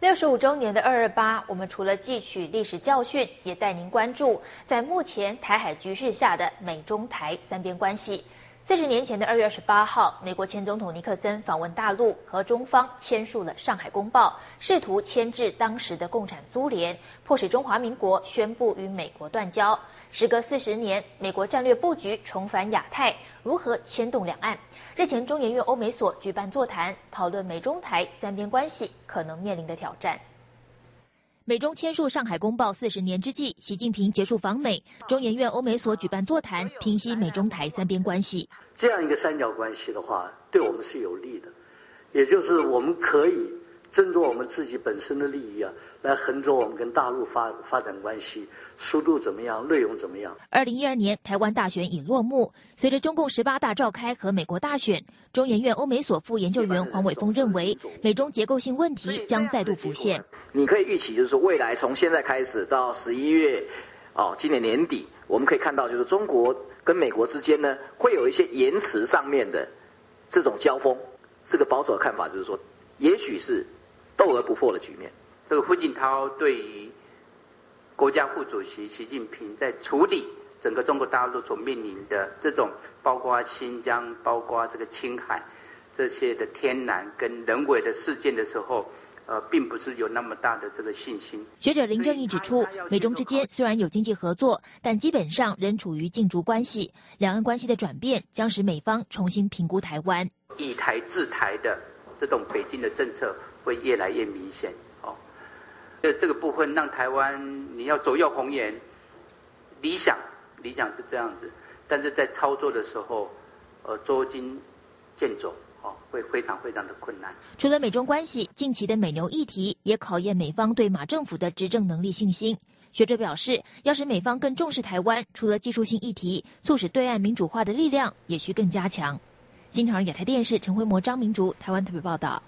六十五周年的二二八，我们除了汲取历史教训，也带您关注在目前台海局势下的美中台三边关系。四十年前的二月二十八号，美国前总统尼克森访问大陆，和中方签署了《上海公报》，试图牵制当时的共产苏联，迫使中华民国宣布与美国断交。时隔四十年，美国战略布局重返亚太，如何牵动两岸？日前，中研院欧美所举办座谈，讨论美中台三边关系可能面临的挑战。美中签署《上海公报》四十年之际，习近平结束访美，中研院欧美所举办座谈，平息美中台三边关系。这样一个三角关系的话，对我们是有利的，也就是我们可以。斟酌我们自己本身的利益啊，来衡着我们跟大陆发发展关系，速度怎么样，内容怎么样？二零一二年台湾大选已落幕，随着中共十八大召开和美国大选，中研院欧美所副研究员黄伟峰认为，美中结构性问题将再度浮现。你可以预期，就是未来从现在开始到十一月，哦，今年年底，我们可以看到，就是中国跟美国之间呢，会有一些延迟上面的这种交锋。这个保守的看法就是说，也许是。斗而不破的局面。这个胡锦涛对于国家副主席习近平在处理整个中国大陆所面临的这种，包括新疆、包括这个青海这些的天然跟人为的事件的时候，呃，并不是有那么大的这个信心。学者林正义指出，美中之间虽然有经济合作，但基本上仍处于竞逐关系。两岸关系的转变将使美方重新评估台湾以台制台的这种北京的政策。会越来越明显，哦，这这个部分让台湾你要左右红颜，理想理想是这样子，但是在操作的时候，呃，捉襟见肘，哦，会非常非常的困难。除了美中关系，近期的美牛议题也考验美方对马政府的执政能力信心。学者表示，要使美方更重视台湾，除了技术性议题，促使对岸民主化的力量也需更加强。经常亚太电视陈辉模、张明竹，台湾特别报道。